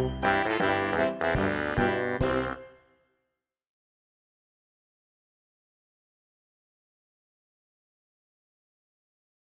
Bye.